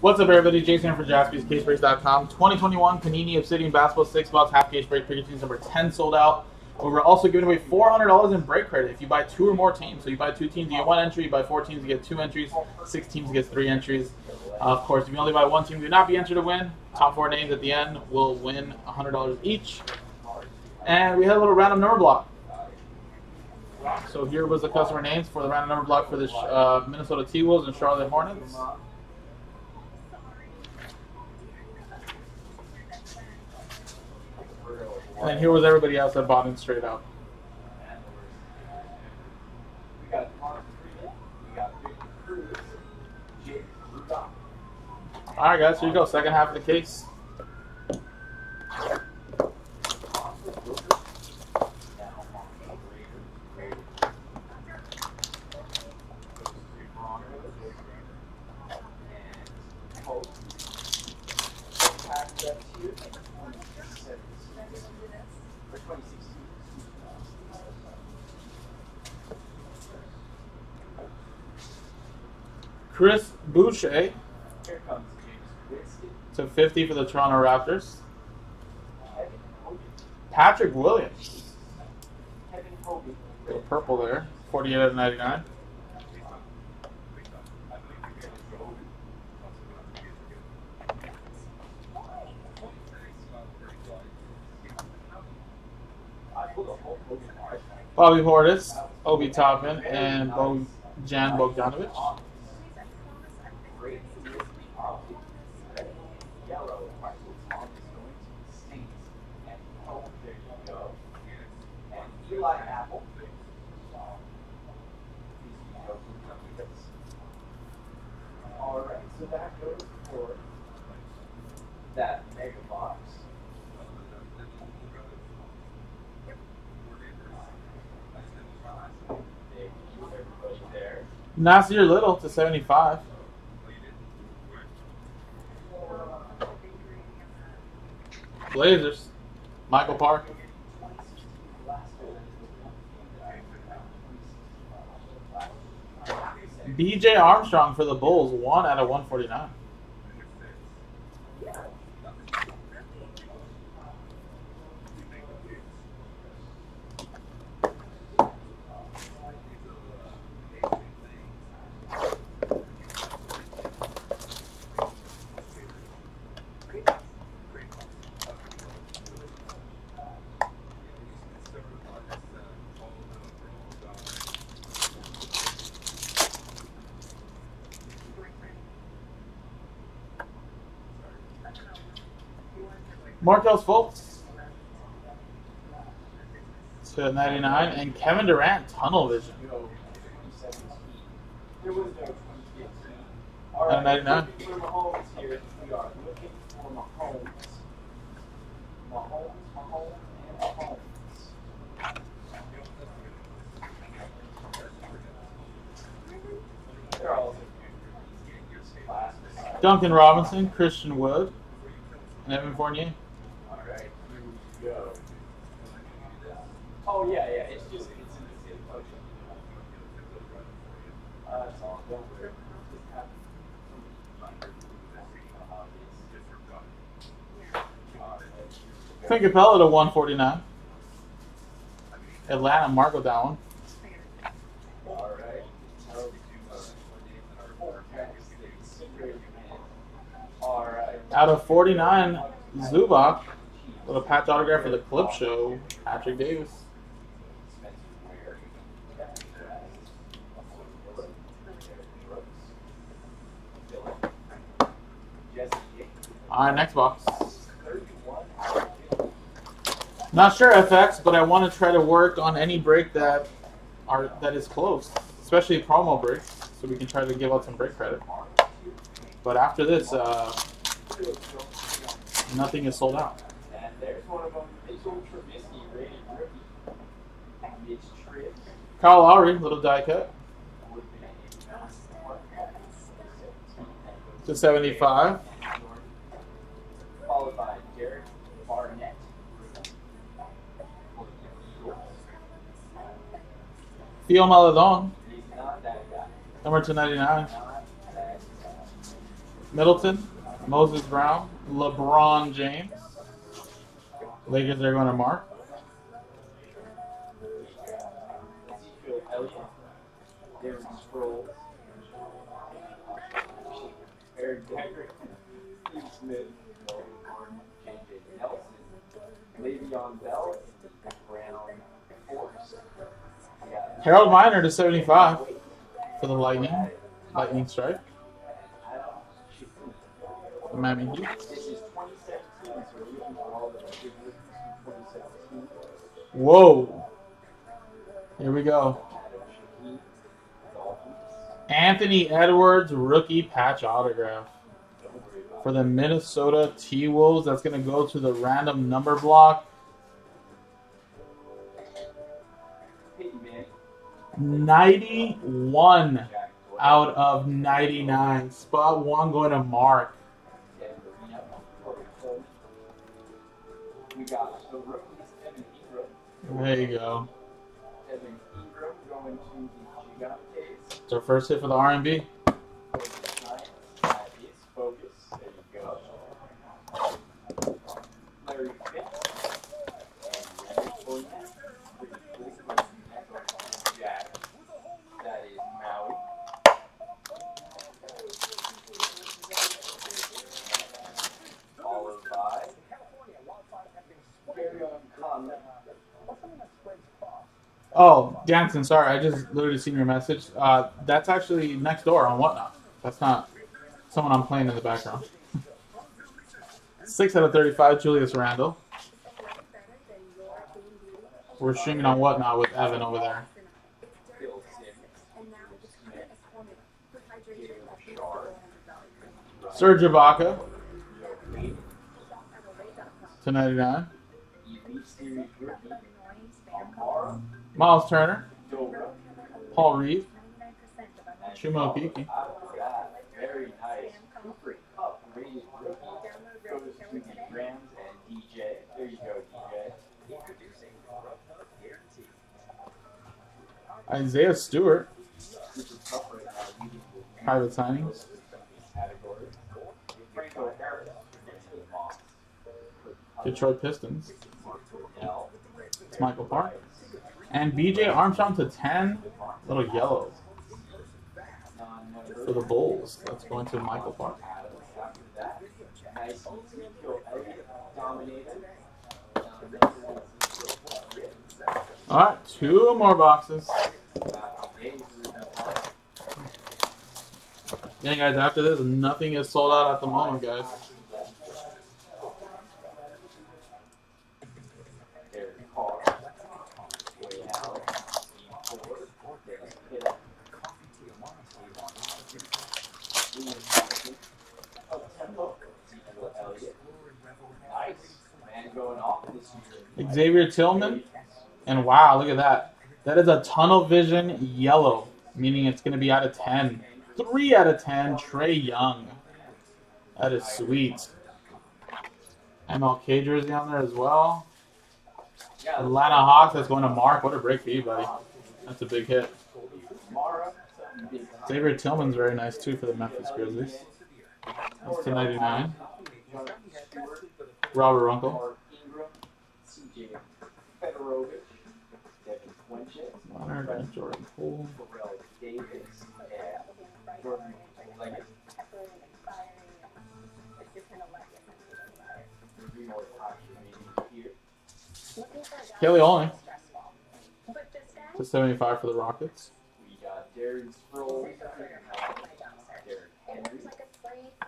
What's up, everybody? Jason for JaspysCaseBreaks.com. 2021 Panini Obsidian Basketball 6 box half case break. Pick teams number 10 sold out. But we're also giving away $400 in break credit if you buy two or more teams. So you buy two teams, you get one entry. You buy four teams, you get two entries. Six teams, you get three entries. Uh, of course, if you only buy one team, you will not be entered to win. Top four names at the end will win $100 each. And we had a little random number block. So here was the customer names for the random number block for the uh, Minnesota T-Wolves and Charlotte Hornets. And here was everybody else that bought in straight up. All right, guys, here you go. Second half of the case. Chris Boucher to 50 for the Toronto Raptors. Patrick Williams. The purple there. 48 out of 99. Bobby Portis, Obi Toppin, and Bojan Bogdanovic. Apple. Nassir Little to 75. Blazers. Michael Parker. BJ Armstrong for the Bulls, 1 out of 149. Markelle Fultz to 99, and Kevin Durant, Tunnel Vision. At 99. Duncan Robinson, Christian Wood, and Evan Fournier. Oh yeah, yeah. It's just it's in the same function. Uh, that's all. Don't worry. Clint Capela to 149. Atlanta, Marco that one. Out of 49, Zubac with a patch autograph for the clip show, Patrick Davis. All right, next box. Not sure FX, but I want to try to work on any break that are that is close, especially promo breaks, so we can try to give out some break credit. But after this, uh, nothing is sold out. Kyle Lowry, little die cut. To 75. Theo Maledon. Number 299. Middleton, Moses Brown, LeBron James. Lakers are going to Mark. Eric Decker, Steve Smith. Nelson, Le'Veon Bell, Harold Miner to 75 for the Lightning. Lightning strike. The Miami Heat. This is 2017, so we're looking for all the figures from 2017. Whoa. Here we go. Anthony Edwards rookie patch autograph for the Minnesota T Wolves. That's going to go to the random number block. 91 out of 99. Spot one going to Mark. There you go. It's our first hit for the R&B. Oh, Jansen, sorry, I just literally seen your message. Uh, that's actually next door on Whatnot. That's not someone I'm playing in the background. 6 out of 35, Julius Randle. We're streaming on Whatnot with Evan over there. Serge Ibaka. To 99. Miles Turner, Paul Reed, Chuma Okeke. Out of that, very nice Cooper Kupp rated rookie goes to the Rams and DJ. There you go, DJ. Introducing guarantee. Isaiah Stewart, Cooper Kupp right now leading the private signings. category. Franco Harris, Richard Moss. Detroit Pistons. It's Michael Park. And BJ Armstrong to 10, little yellow for the Bulls. That's going to Michael Park. All right, two more boxes. Yeah, guys, after this, nothing is sold out at the moment, guys. Xavier Tillman. And wow, look at that. That is a tunnel vision yellow, meaning it's going to be out of 10. 3 out of 10, Trae Young. That is sweet. MLK jersey on there as well. Atlanta Hawks, that's going to Mark. What a break for you, buddy. That's a big hit. Xavier Tillman's very nice too for the Memphis Grizzlies. That's to 99. Robert Runkle. Mark Ingram, CJ Fedorovich, Devin Fuentes, Leonard Jordan Poole. Pharrell Davis, and Jordan Leggett. Three more tops remaining here. Kelly Olynyk to 75 for the Rockets. We got Darren Sproles, Derrick Henry,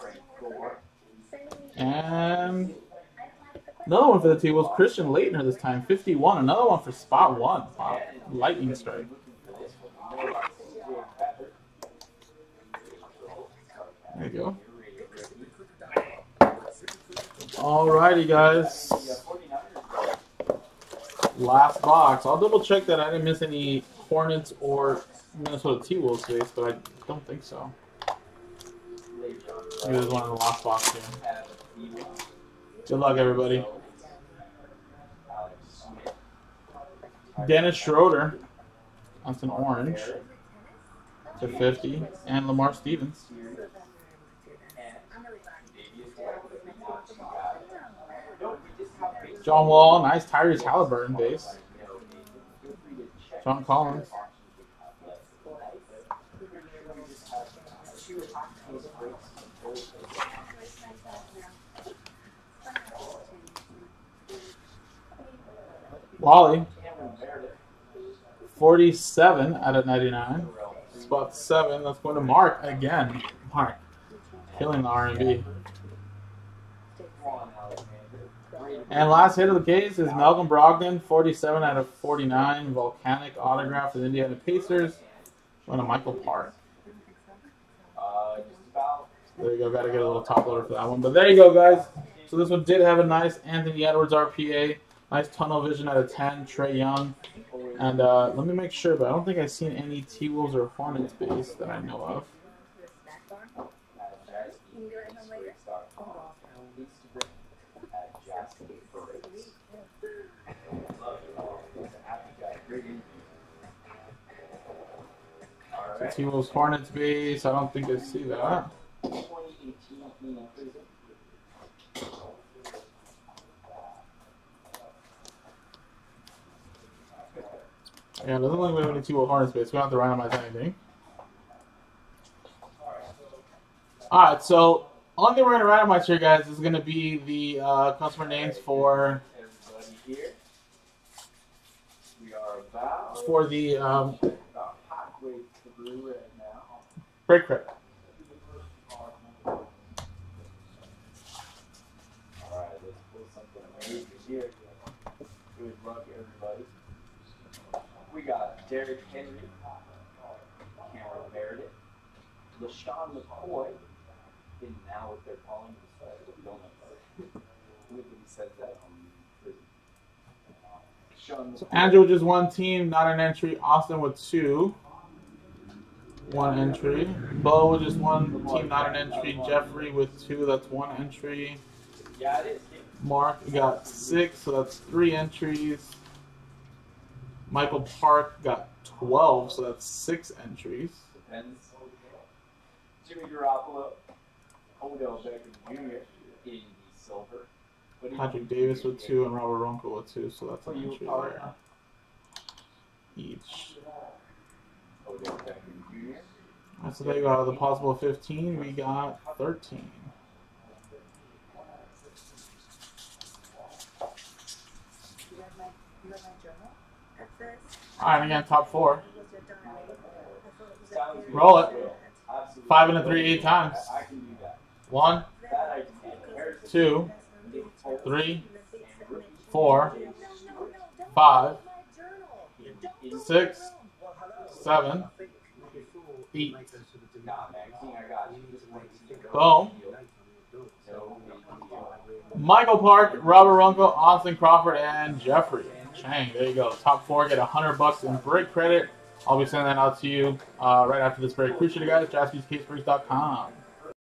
Frank Gore, And another one for the T was Christian Laettner this time, 51. Another one for spot one. Wow. Lightning strike. There you go. Rookie. Alririghty, guys. Last box. I'll double check that I didn't miss any Hornets or Minnesota T Wolves base, but I don't think so. Maybe there's one in the last box here. Good luck, everybody. Dennis Schroeder. That's an orange to 50. And Lamar Stevens. John Wall, nice Tyrese Halliburton base. John Collins. Wally, 47 out of 99. Spot 7. That's going to Mark again. Mark, killing the R&B. And last hit of the case is Malcolm Brogdon, 47 out of 49. Volcanic autograph for the Indiana Pacers. Going to Michael Park. There you go. Got to get a little top loader for that one. But there you go, guys. So this one did have a nice Anthony Edwards RPA. Nice tunnel vision out of 10. Trae Young. And uh, let me make sure, but I don't think I've seen any T Wolves or Hornets base that I know of. So T Wolves Hornets base. I don't think I see that. Yeah, it doesn't look like we have any T-Wolf harness base. We don't have to randomize anything. Alright, so only thing we're going to randomize here, guys, is going to be the uh, customer names for for the um, break credit. Amazing here. Everybody. We got Derrick Henry, Cameron Meredith, LeSean McCoy, and now what they're calling the donut. Nobody says that on So Andrew just one team, not an entry. Austin with two. One entry. Bo with just one team, not an entry. Jeffrey with two, that's one entry. Yeah, it is. Mark got six, so that's three entries. Michael Park got 12, so that's six entries. Depends. Jimmy Garoppolo, Odell Beckham Jr. in the silver. What do you Patrick Davis with two and Robert Ronco with two, so that's an entry there. Each. Jr. So there you go. Out of the possible 15, we got 13. You have my, you have my journal? That's it. All right, again, top four. Was it done? I thought it was Sounds top four. Roll it. Five and a three, eight times. One, two, three, four, five, six, seven, eight. Boom. Michael Park, Robert Runkel, Austin Crawford, and Jeffrey Chang. There you go. Top four get a 100 bucks in break credit. I'll be sending that out to you uh, right after this break. Appreciate it, guys. JaspysCaseBreaks.com.